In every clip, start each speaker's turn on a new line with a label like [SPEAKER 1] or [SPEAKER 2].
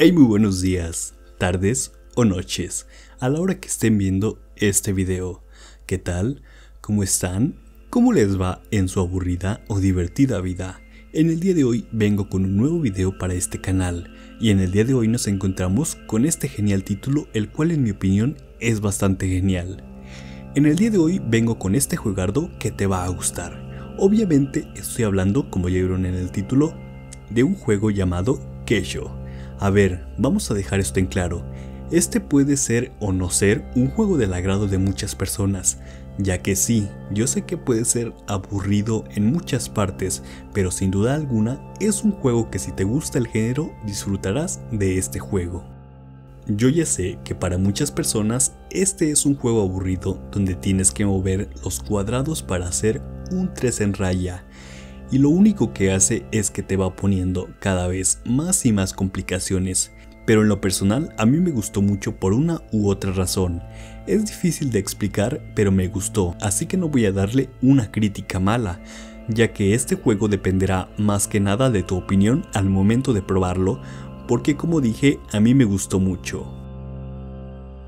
[SPEAKER 1] Hey, muy buenos días, tardes o noches, a la hora que estén viendo este video. ¿Qué tal? ¿Cómo están? ¿Cómo les va en su aburrida o divertida vida? En el día de hoy vengo con un nuevo video para este canal y en el día de hoy nos encontramos con este genial título el cual en mi opinión es bastante genial. En el día de hoy vengo con este juegardo que te va a gustar. Obviamente estoy hablando, como ya vieron en el título, de un juego llamado Kesho. A ver, vamos a dejar esto en claro. Este puede ser o no ser un juego del agrado de muchas personas, ya que sí, yo sé que puede ser aburrido en muchas partes, pero sin duda alguna es un juego que si te gusta el género disfrutarás de este juego. Yo ya sé que para muchas personas este es un juego aburrido donde tienes que mover los cuadrados para hacer un 3 en raya y lo único que hace es que te va poniendo cada vez más y más complicaciones. Pero en lo personal a mí me gustó mucho por una u otra razón. Es difícil de explicar, pero me gustó, así que no voy a darle una crítica mala, ya que este juego dependerá más que nada de tu opinión al momento de probarlo, porque como dije, a mí me gustó mucho.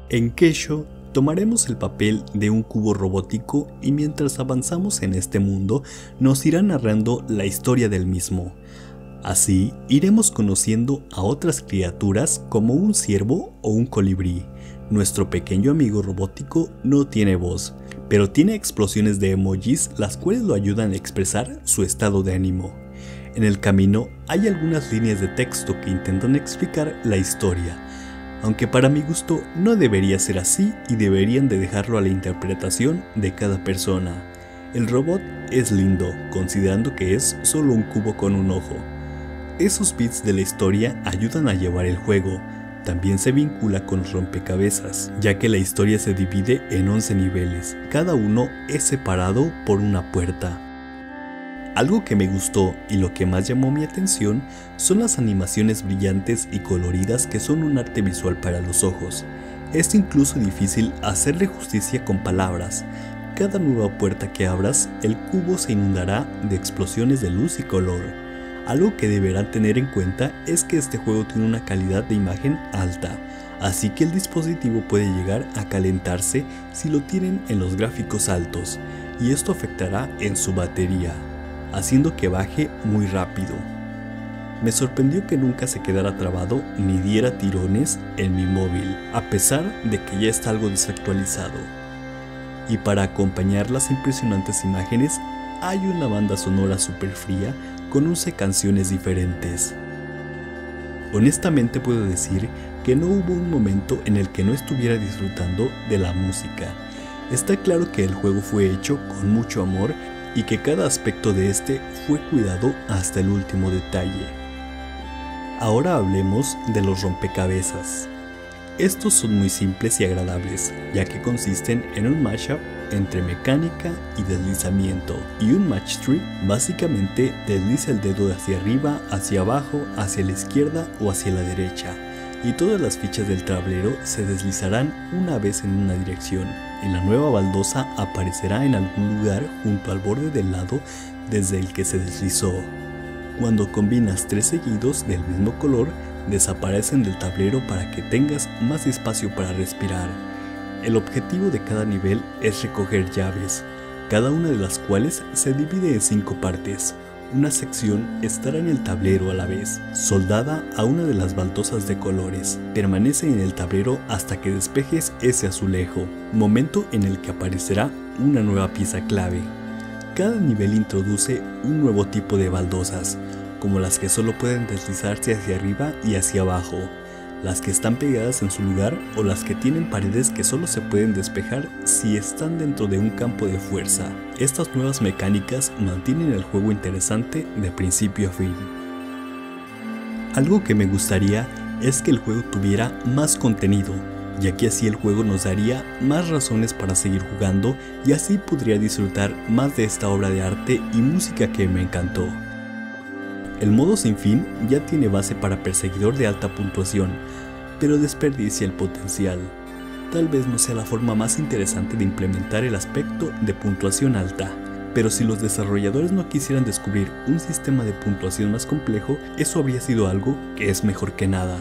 [SPEAKER 1] En Kesho Tomaremos el papel de un cubo robótico y mientras avanzamos en este mundo nos irá narrando la historia del mismo. Así iremos conociendo a otras criaturas como un ciervo o un colibrí. Nuestro pequeño amigo robótico no tiene voz, pero tiene explosiones de emojis las cuales lo ayudan a expresar su estado de ánimo. En el camino hay algunas líneas de texto que intentan explicar la historia, aunque para mi gusto no debería ser así y deberían de dejarlo a la interpretación de cada persona. El robot es lindo, considerando que es solo un cubo con un ojo. Esos bits de la historia ayudan a llevar el juego, también se vincula con rompecabezas, ya que la historia se divide en 11 niveles, cada uno es separado por una puerta. Algo que me gustó y lo que más llamó mi atención son las animaciones brillantes y coloridas que son un arte visual para los ojos. Es incluso difícil hacerle justicia con palabras. Cada nueva puerta que abras, el cubo se inundará de explosiones de luz y color. Algo que deberán tener en cuenta es que este juego tiene una calidad de imagen alta, así que el dispositivo puede llegar a calentarse si lo tienen en los gráficos altos, y esto afectará en su batería haciendo que baje muy rápido. Me sorprendió que nunca se quedara trabado ni diera tirones en mi móvil, a pesar de que ya está algo desactualizado. Y para acompañar las impresionantes imágenes, hay una banda sonora super fría con 11 canciones diferentes. Honestamente puedo decir que no hubo un momento en el que no estuviera disfrutando de la música. Está claro que el juego fue hecho con mucho amor y que cada aspecto de este fue cuidado hasta el último detalle. Ahora hablemos de los rompecabezas. Estos son muy simples y agradables, ya que consisten en un mashup entre mecánica y deslizamiento, y un match tree básicamente desliza el dedo hacia arriba, hacia abajo, hacia la izquierda o hacia la derecha, y todas las fichas del tablero se deslizarán una vez en una dirección, en la nueva baldosa aparecerá en algún lugar junto al borde del lado desde el que se deslizó. Cuando combinas tres seguidos del mismo color, desaparecen del tablero para que tengas más espacio para respirar. El objetivo de cada nivel es recoger llaves, cada una de las cuales se divide en cinco partes, una sección estará en el tablero a la vez, soldada a una de las baldosas de colores. Permanece en el tablero hasta que despejes ese azulejo, momento en el que aparecerá una nueva pieza clave. Cada nivel introduce un nuevo tipo de baldosas, como las que solo pueden deslizarse hacia arriba y hacia abajo, las que están pegadas en su lugar o las que tienen paredes que solo se pueden despejar si están dentro de un campo de fuerza. Estas nuevas mecánicas mantienen el juego interesante de principio a fin. Algo que me gustaría es que el juego tuviera más contenido, ya que así el juego nos daría más razones para seguir jugando y así podría disfrutar más de esta obra de arte y música que me encantó. El modo sin fin ya tiene base para perseguidor de alta puntuación, pero desperdicia el potencial. Tal vez no sea la forma más interesante de implementar el aspecto de puntuación alta, pero si los desarrolladores no quisieran descubrir un sistema de puntuación más complejo, eso habría sido algo que es mejor que nada.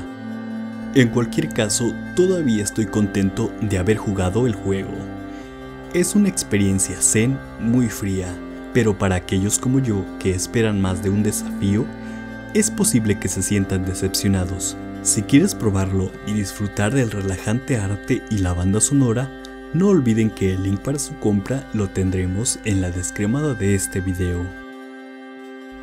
[SPEAKER 1] En cualquier caso, todavía estoy contento de haber jugado el juego. Es una experiencia zen muy fría, pero para aquellos como yo que esperan más de un desafío, es posible que se sientan decepcionados. Si quieres probarlo y disfrutar del relajante arte y la banda sonora, no olviden que el link para su compra lo tendremos en la descremada de este video.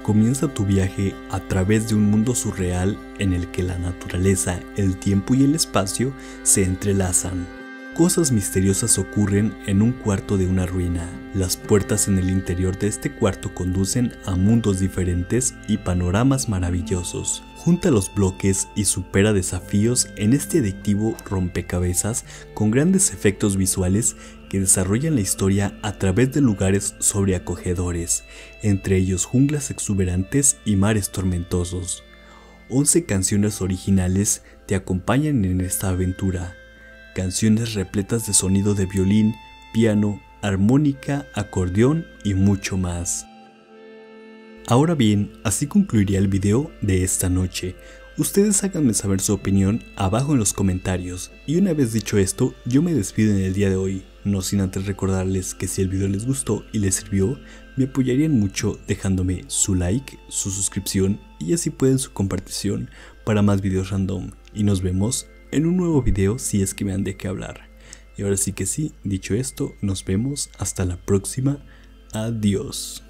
[SPEAKER 1] Comienza tu viaje a través de un mundo surreal en el que la naturaleza, el tiempo y el espacio se entrelazan. Cosas misteriosas ocurren en un cuarto de una ruina. Las puertas en el interior de este cuarto conducen a mundos diferentes y panoramas maravillosos. Junta los bloques y supera desafíos en este adictivo rompecabezas con grandes efectos visuales que desarrollan la historia a través de lugares sobreacogedores, entre ellos junglas exuberantes y mares tormentosos. 11 canciones originales te acompañan en esta aventura canciones repletas de sonido de violín, piano, armónica, acordeón y mucho más. Ahora bien, así concluiría el video de esta noche. Ustedes háganme saber su opinión abajo en los comentarios. Y una vez dicho esto, yo me despido en el día de hoy, no sin antes recordarles que si el video les gustó y les sirvió, me apoyarían mucho dejándome su like, su suscripción y así pueden su compartición para más videos random. Y nos vemos en un nuevo video si es que me han de qué hablar. Y ahora sí que sí, dicho esto, nos vemos hasta la próxima. Adiós.